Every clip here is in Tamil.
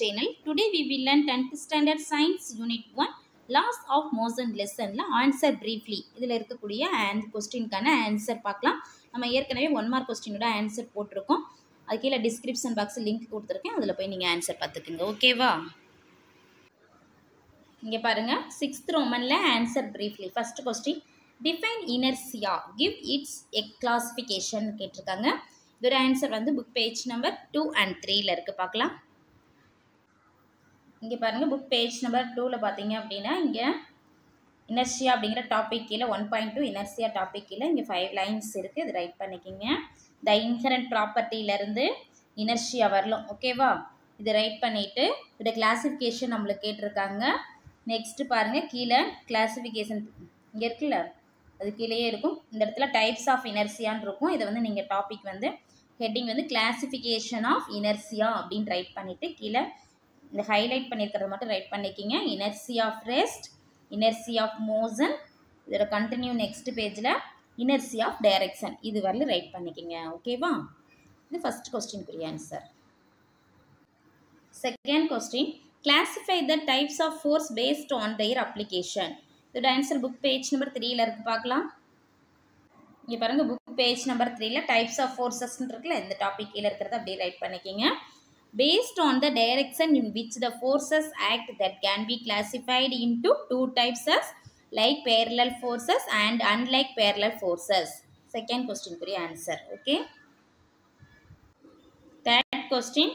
channel. Today we will learn 10th standard science unit 1 laws of motion lessonல answer briefly. இதில் இருக்கக்கூடிய and கொஸ்டின்கான ஆன்சர் பார்க்கலாம். நம்ம ஏற்கனவே ஒன் மார்க் கொஸ்டினோட ஆன்சர் போட்டிருக்கோம். அது கீழே டிஸ்கிரிப்ஷன் பாக்ஸ் லிங்க் கொடுத்துருக்கேன். அதில் போய் நீங்கள் ஆன்சர் பார்த்துக்குங்க. ஓகேவா இங்கே பாருங்க. Sixth ரோமனில் answer briefly. First question define inertia give its egg classification கேட்டிருக்காங்க. இதோட ஆன்சர் வந்து book page number two and த்ரீயில் இருக்குது பார்க்கலாம். இங்கே பாருங்கள் புக் பேஜ் நம்பர் டூவில் பார்த்தீங்க அப்படின்னா இங்கே இனர்சியா அப்படிங்கிற டாபிக் கீழே one point two inertia topic கீழே இங்கே ஃபைவ் லைன்ஸ் இருக்குது இது ரைட் பண்ணிக்கிங்க. த இன்ஹரண்ட் ப்ராப்பர்ட்டியிலேருந்து இனர்ஷியா வரலாம் ஓகேவா இது ரைட் பண்ணிவிட்டு இதோட கிளாஸிஃபிகேஷன் நம்மளுக்கு கேட்டிருக்காங்க. நெக்ஸ்ட்டு பாருங்கள் கீழே கிளாஸிஃபிகேஷன் இங்கே இருக்குல்ல? அது கீழேயே இருக்கும். இந்த இடத்துல டைப்ஸ் ஆஃப் இனர்சியான்னு இருக்கும். இதை வந்து நீங்கள் டாபிக் வந்து ஹெட்டிங் வந்து கிளாஸிஃபிகேஷன் ஆஃப் இனர்சியா அப்படின்னு ரைட் பண்ணிவிட்டு கீழே இந்த ஹைலைட் பண்ணியிருக்கிறத மட்டும் ரைட் பண்ணிக்கிங்க. Inertia of rest inertia of motion இதோட கண்டினியூ நெக்ஸ்ட் பேஜில் இனர்சி ஆஃப் டைரக்ஷன் இது வரலும் ரைட் பண்ணிக்கிங்க. ஓகேவா இது first கொஸ்டின்குரிய answer second question classify the types of force based on their application இதோட ஆன்சர் புக் பேஜ் நம்பர் த்ரீல இருக்கு பார்க்கலாம். இங்கே பாருங்கள் புக் பேஜ் நம்பர் த்ரீல டைப்ஸ் ஆஃப் ஃபோர்ஸஸ்ன்னு இருக்குல்ல இந்த டாபிக் கீழே இருக்கிறத அப்படியே ரைட் பண்ணிக்கிங்க. based on the direction in which the forces act that can be classified into two types as like parallel forces and unlike parallel forces. Second question for answer. Okay. Third question.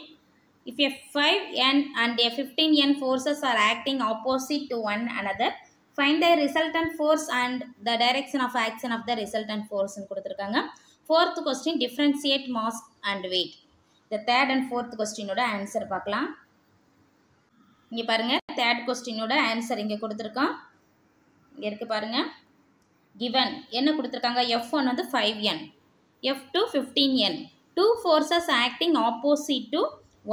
If a 5N and a 15N forces are acting opposite to one another, find the resultant force and the direction of action of the resultant force. Fourth question, differentiate mass and weight. இந்த தேர்ட் அண்ட் ஃபோர்த் கொஸ்டினோட ஆன்சர் பார்க்கலாம். இங்கே பாருங்கள் தேர்ட் கொஸ்டினோட ஆன்சர் இங்கே கொடுத்துருக்கோம். இங்கே இருக்குது பாருங்கள் கிவன் என்ன கொடுத்துருக்காங்க? எஃப் ஒன் வந்து five N F two fifteen N two forces acting opposite to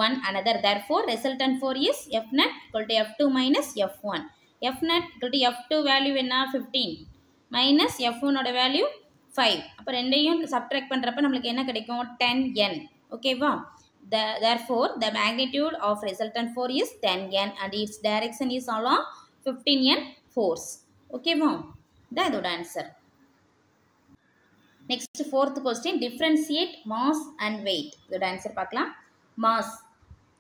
one another therefore resultant force is F net equal to F two minus F one F net equal to F two value என்ன ஃபிஃப்டீன் மைனஸ் எஃப் ஒனோட வேல்யூ ஃபைவ் அப்போ ரெண்டையும் சப்ட்ராக்ட் பண்ணுறப்ப நம்மளுக்கு என்ன கிடைக்கும்? டென் என் ஓகேவா the therefore the magnitude of resultant force is 10 n and its direction is along 15 n force. ஓகேவா இதான் இதோட answer next fourth question differentiate mass and weight இதோட ஆன்சர் பார்க்கலாம். Mass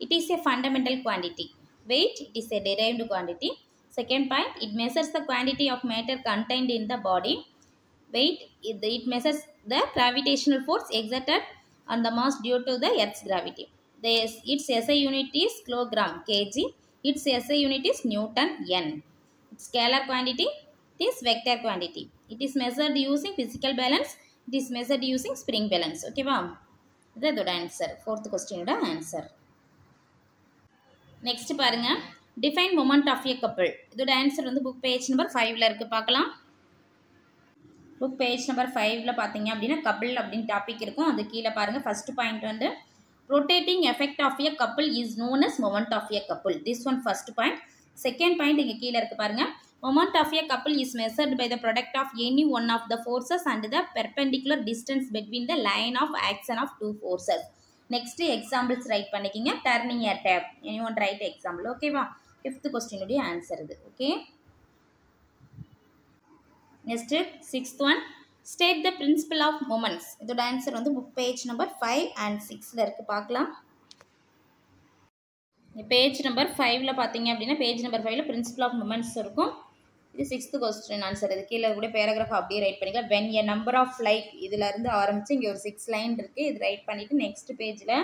it is a fundamental quantity weight it is a derived quantity second point it measures the quantity of matter contained in the body weight it, it measures the gravitational force exerted on the mass due to the earth's gravity the, its SI unit is kilogram kg its SI unit is newton n its scalar quantity it is vector quantity it is measured using physical balance it is measured using spring balance okay வா இது இதோட ஆன்சர் ஃபோர்த் கொஸ்டினோட ஆன்சர் நெக்ஸ்ட் பாருங்க define moment of a couple இதோட ஆன்சர் வந்து புக் பேஜ் நம்பர் ஃபைவ்ல இருக்கு பார்க்கலாம் book page number ஃபைவ்ல பார்த்தீங்க அப்படின்னா கப்பிள் அப்படின்னு டாபிக் இருக்கும். அது கீழே பாருங்கள் ஃபர்ஸ்ட் பாயிண்ட் வந்து rotating effect of a couple is known as moment of a couple this one first point second point இங்கே கீழே இருக்கு பாருங்க. Moment of a couple is measured by the product of any one of the forces and the perpendicular distance between the line of action of two forces next examples write பண்ணிக்கிங்க. Turning a tap any one write example ஓகேவா ஃபிஃப்த் கொஸ்டினுடைய ஆன்சர் இது. Okay next sixth one state the principle of moments இதோட ஆன்சர் வந்து book page number five and சிக்ஸில் இருக்குது பார்க்கலாம். பேஜ் நம்பர் ஃபைவ்ல பார்த்தீங்க அப்படின்னா பேஜ் நம்பர் ஃபைவ்ல பிரின்சிபல் ஆஃப் மூமெண்ட்ஸ் இருக்கும். இது சிக்ஸ்த்து கொஸ்டின் ஆன்சர் இது கீழே கூட பேராகிராஃப் அப்படியே ரைட் பண்ணிக்கலாம். When a number of like இதுலேருந்து ஆரம்பித்து இங்கே ஒரு சிக்ஸ் லைன் இருக்குது இது ரைட் பண்ணிவிட்டு நெக்ஸ்ட் பேஜில்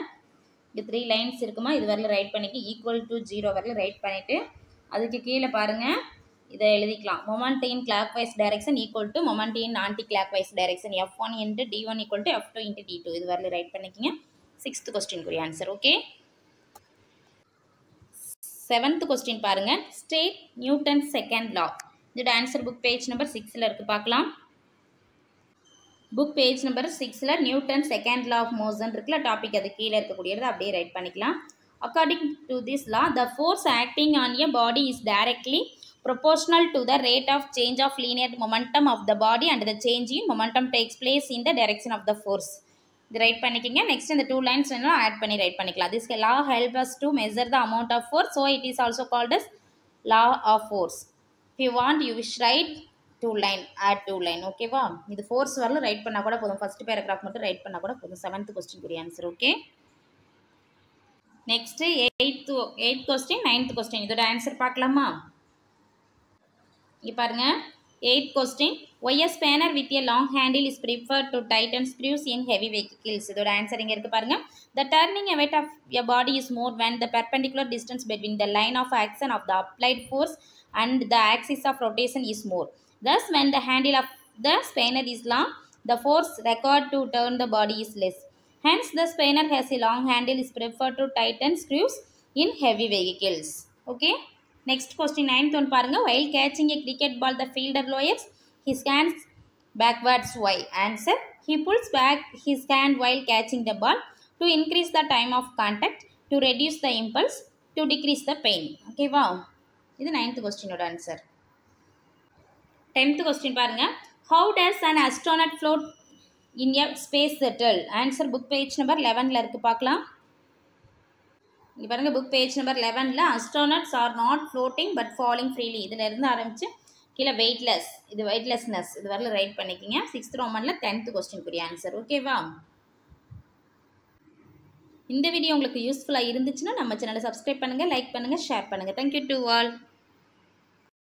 இங்கே த்ரீ லைன்ஸ் இருக்குமா? இது வரல ரைட் பண்ணிக்க ஈக்குவல் டு ஜீரோ வரல ரைட் பண்ணிவிட்டு அதுக்கு கீழே பாருங்கள் இதை எழுதிக்கலாம். Moment in clockwise direction equal to moment in anticlockwise direction F one into D one equal to F two into D two இது வரல ரைட் பண்ணிக்கிங்க. சிக்ஸ்த் கொஸ்டின்குரிய ஆன்சர் ஓகே செவன்த் கொஸ்டின் பாருங்க. ஸ்டேட் நியூட்டன் செகண்ட் லா இதோட ஆன்சர் புக் பேஜ் நம்பர் சிக்ஸில் இருக்குது பார்க்கலாம். புக் பேஜ் நம்பர் சிக்ஸில் Newton second law of motion இருக்குல்ல டாபிக் அது கீழே இருக்கக்கூடியது அப்படியே ரைட் பண்ணிக்கலாம். According to this law the force acting on a body is directly proportional to the rate of change of linear momentum of the body and the change in momentum takes place in the direction of the force. இது ரைட் பண்ணிக்கிங்க. நெக்ஸ்ட் இந்த டூ லைன்ஸ் வேணும் ஆட் பண்ணி ரைட் பண்ணிக்கலாம். This law help us to measure the amount of force so it is also called as law of force if you want you wish write two line add two line ஓகேவா இது ஃபோர்ஸ் வரல ரைட் பண்ணால் கூட போதும். ஃபஸ்ட் பேராகிராஃப் மட்டும் ரைட் பண்ணால் கூட போதும். Seventh question answer okay next eighth eighth question ninth question இதோட ஆன்சர் பார்க்கலாமா இங்கே பாருங்கள் eighth question why a with a long handle is prefer to tighten screws in heavy vehicles இதோட ஆன்சர் இங்கே இருக்குது பாருங்க the turning weight of a body is more when the perpendicular distance between the line of action of the applied force and the axis of rotation is more thus when the handle of the spanner is the force required to turn the body is less Hence, the spanner has a long handle is preferred to tighten screws in heavy vehicles. Okay. Next question ninth one பாருங்க while catching a cricket ball the fielder lowers his hands backwards why answer he pulls back his hand while catching the ball to increase the time of contact to reduce the impulse to decrease the pain okay wow இது நைன்த் கொஸ்டினோட ஆன்சர் டென்த் கொஸ்டின் பாருங்க how does an astronaut float in a space shuttle. Answer book page number லெவனில் இருக்குது பார்க்கலாம். இங்கே பாருங்கள் புக் பேஜ் நம்பர் லெவனில் astronauts are not floating but falling freely இதில் இருந்து ஆரம்பித்து கீழே வெயிட்லெஸ் இது வெயிட்லெஸ்னஸ் இது வரல ரைட் பண்ணிக்கிங்க. சிக்ஸ்த் ரோமனில் டென்த்து கொஸ்டினுக்குரிய ஆன்சர் ஓகேவா இந்த வீடியோ உங்களுக்கு யூஸ்ஃபுல்லாக இருந்துச்சுன்னா நம்ம சேனலை சப்ஸ்கிரைப் பண்ணுங்கள் லைக் பண்ணுங்கள் ஷேர் பண்ணுங்கள் தேங்க்யூ டு ஆல்